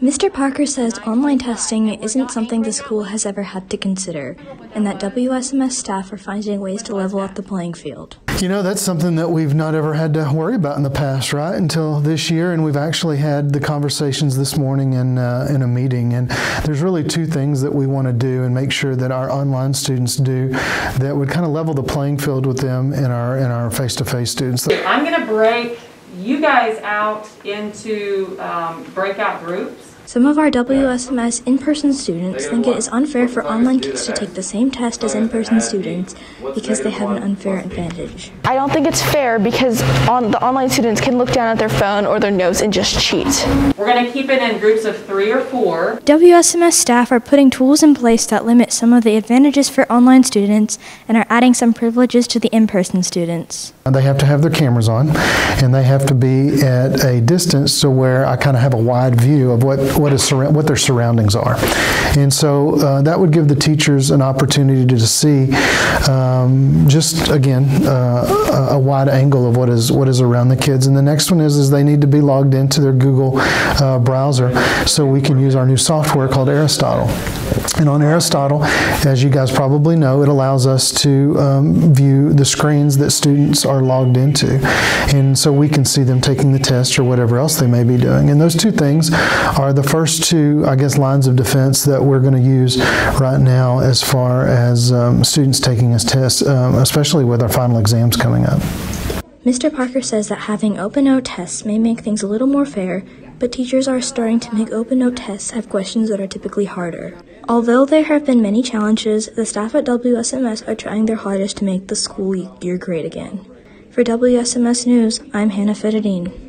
Mr. Parker says online testing isn't something the school has ever had to consider, and that WSMS staff are finding ways to level up the playing field. You know, that's something that we've not ever had to worry about in the past, right? Until this year, and we've actually had the conversations this morning in, uh, in a meeting. And there's really two things that we want to do and make sure that our online students do that would kind of level the playing field with them and our in our face-to-face students. I'm going to break you guys out into um, breakout groups. Some of our WSMS in person students think it is unfair for online kids to take the same test as in person students because they have an unfair advantage. I don't think it's fair because on, the online students can look down at their phone or their notes and just cheat. We're going to keep it in groups of three or four. WSMS staff are putting tools in place that limit some of the advantages for online students and are adding some privileges to the in person students. They have to have their cameras on and they have to be at a distance so where I kind of have a wide view of what what is what their surroundings are, and so uh, that would give the teachers an opportunity to see um, just again uh, a wide angle of what is what is around the kids. And the next one is is they need to be logged into their Google uh, browser so we can use our new software called Aristotle. And on Aristotle, as you guys probably know, it allows us to um, view the screens that students are logged into. And so we can see them taking the test or whatever else they may be doing. And those two things are the first two, I guess, lines of defense that we're going to use right now as far as um, students taking this tests, um, especially with our final exams coming up. Mr. Parker says that having open note tests may make things a little more fair, but teachers are starting to make open note tests have questions that are typically harder. Although there have been many challenges, the staff at WSMS are trying their hardest to make the school year great again. For WSMS News, I'm Hannah Fatehdin.